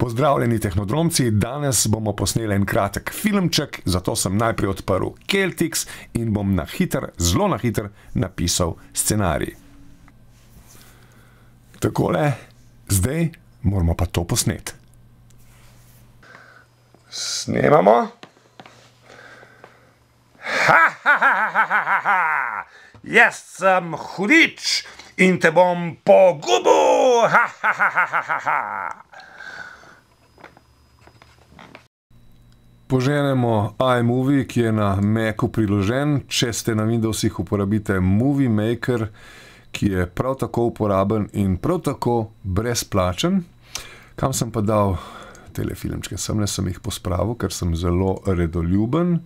Pozdravljeni, tehnodromci. Danes bomo posneli en kratek filmček, zato sem najprej odprl Celtics in bom na hiter, zelo na hiter napisal scenarij. Takole, zdaj moramo pa to posneti. Snemamo. Ha, ha, ha, ha, ha, ha. Jaz sem hudič in te bom pogubil. Ha, ha, ha, ha, ha, ha, Poženemo iMovie, ki je na Macu priložen. Če ste na Windowsih, uporabite Movie Maker, ki je prav tako uporaben in prav tako brezplačen. Kam sem pa dal telefilmčke? Semle sem jih pospravil, ker sem zelo redoljuben.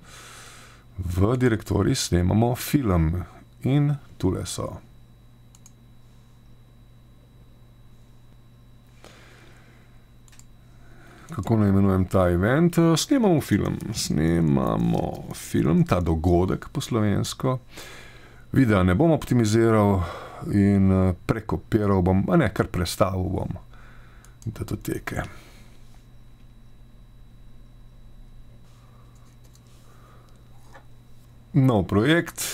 V direktorij snemamo film in tule so. Kako naj imenujem ta event? Snemamo film, snemamo film, ta dogodek po slovensko. Videa ne bom optimiziral in prekopiral bom, a ne, kar prestavil bom datoteke. Nov projekt.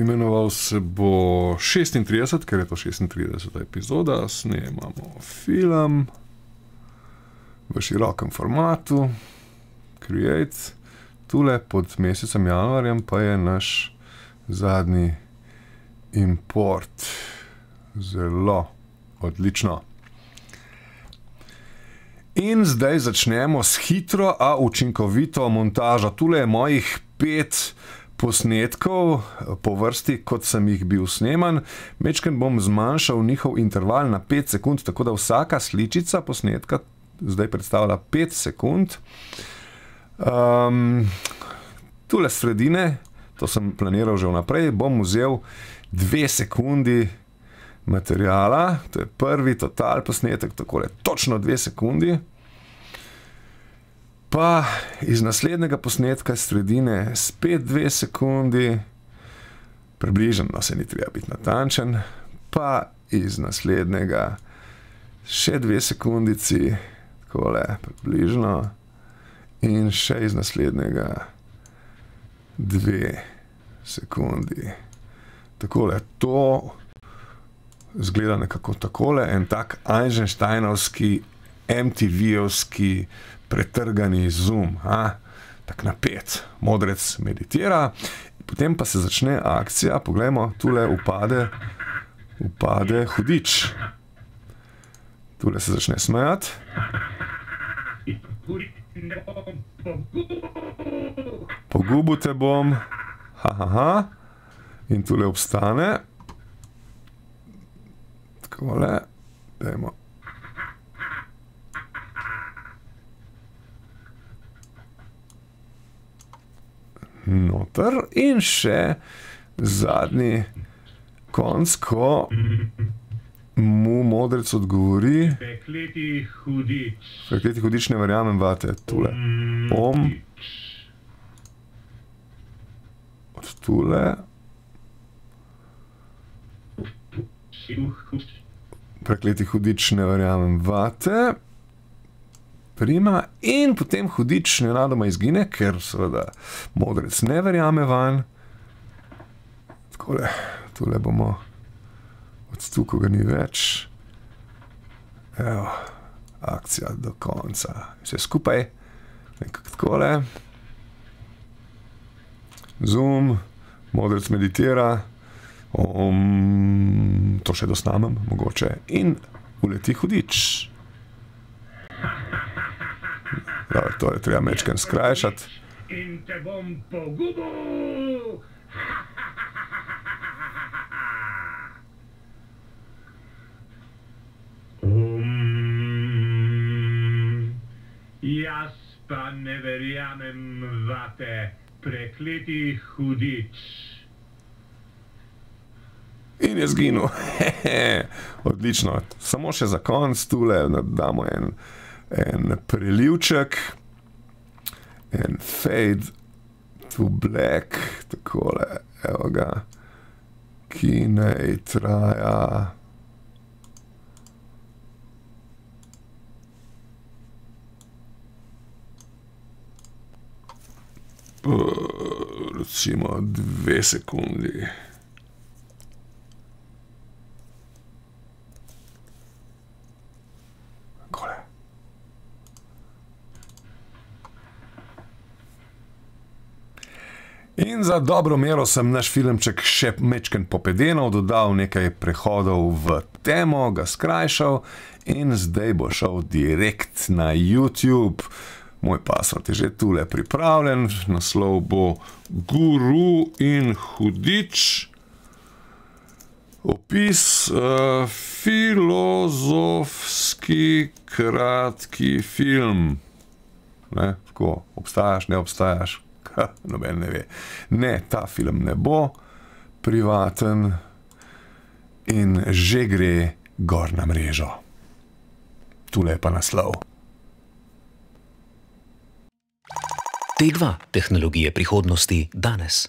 Imenoval se bo šestintrideset, ker je to šestintrideseta epizoda. Snemamo film v širokem formatu. Create. Tule pod mesecem januarjem pa je naš zadnji import. Zelo odlično. In zdaj začnemo s hitro, a učinkovito montažo. Tule je mojih pet posnetkov po vrsti, kot sem jih bil sneman. Majčkeno bom zmanjšal njihov interval na pet sekund, tako da vsaka sličica posnetka zdaj predstavlja pet sekund. tule s sredine, to sem planiral že vnaprej, bom vzel dve sekundi materiala. To je prvi total posnetek, takole točno dve sekundi. Pa iz naslednjega posnetka sredine spet dve sekundi. Približno, no, saj ni treba biti natančen. Pa iz naslednjega še dve sekundici, takole približno. In še iz naslednjega dve sekundi. Takole, to izgleda nekako takole, en tak Eisensteinovski, MTV-jevski pretrgani zoom, Tako napet. Modrec meditira, potem pa se začne akcija, poglejmo, tule vpade, vpade hudič. Tule se začne smejati. Pogubil te bom. In tule obstane. Takole, dajmo. Noter in še zadnji konec, ko mu modrec odgovori. Prekleti hudič, ne verjamem vate. Tule. Od tule. Prekleti hudič, ne verjamem vate. Prima. In potem hudič nenadoma izgine, ker seveda modrec ne verjame vanj. Takole, tule bomo od tu, ko ga ni več. Evo, akcija do konca. Vse skupaj nekako takole. Zoom, modrec meditira. to še dosnamem mogoče in uleti hudič. Dobro, to je treba majčkeno skrajšati. In te bom pogubil. Jaz pa ne verjamem vate, prekleti hudič. In je izginil, Odlično, samo še za konec tule damo en, en prelivček. En fade to black, takole, Ej, traja. Uh, recimo dve sekundi. In za dobro mero sem naš filmček še mečken popedenov, dodal nekaj prehodov v temo, ga skrajšal in zdaj bo šel direkt na YouTube. Moj password je že tule pripravljen, naslov bo Guru in Hudič. Opis uh, filozofski kratki film. Ne, tako, obstajaš, ne obstajaš, noben ne ve. Ne, ta film ne bo privaten in že gre gor na mrežo. Tule je pa naslov. T2 tehnologije prihodnosti danes.